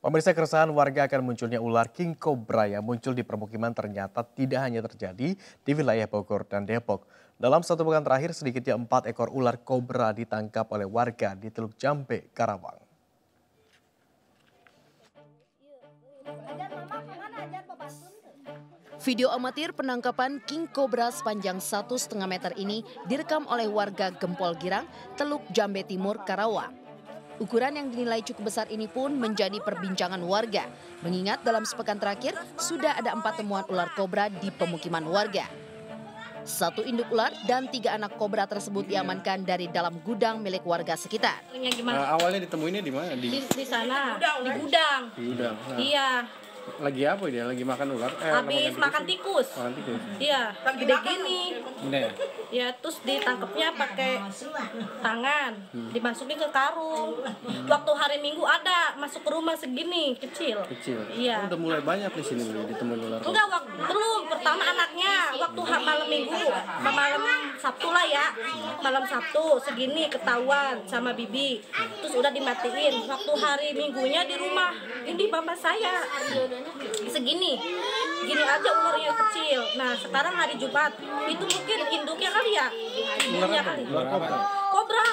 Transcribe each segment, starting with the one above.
Pemirsa keresahan warga akan munculnya ular king cobra yang muncul di permukiman ternyata tidak hanya terjadi di wilayah Bogor dan Depok. Dalam satu pekan terakhir, sedikitnya empat ekor ular kobra ditangkap oleh warga di Teluk Jambe, Karawang. Video amatir penangkapan king cobra sepanjang satu setengah meter ini direkam oleh warga Gempol Girang, Teluk Jambe Timur, Karawang. Ukuran yang dinilai cukup besar ini pun menjadi perbincangan warga, mengingat dalam sepekan terakhir sudah ada empat temuan ular kobra di pemukiman warga. Satu induk ular dan tiga anak kobra tersebut diamankan dari dalam gudang milik warga sekitar. Uh, awalnya ditemuinnya di mana? Di, di sana, di gudang. Di gudang. Nah, Iya, Lagi apa dia? Lagi makan ular? Eh, habis makan tikus. Makan tikus. Iya, gede gini. Ini ya? Ya, terus ditangkapnya pakai tangan, dimasukin ke karung. Waktu hari Minggu ada masuk ke rumah segini, kecil. Kecil. Iya. Oh, udah mulai banyak di sini ditemuin ular. Enggak, wak, belum. Pertama anaknya waktu malam minggu, malam Sabtu lah ya. Malam Sabtu segini ketahuan sama bibi. Terus udah dimatiin. Waktu hari minggunya di rumah. Ini mama saya. Segini. Gini aja ularnya kecil. Nah, sekarang hari Jumat. Itu mungkin induknya kali ya. Induknya kali. Kobra.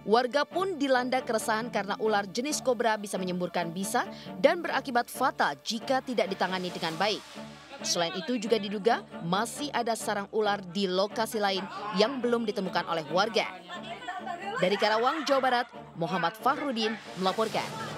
Warga pun dilanda keresahan karena ular jenis kobra bisa menyemburkan bisa dan berakibat fatal jika tidak ditangani dengan baik. Selain itu juga diduga masih ada sarang ular di lokasi lain yang belum ditemukan oleh warga. Dari Karawang, Jawa Barat, Muhammad Fahrudin melaporkan.